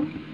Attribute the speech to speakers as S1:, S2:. S1: দেখো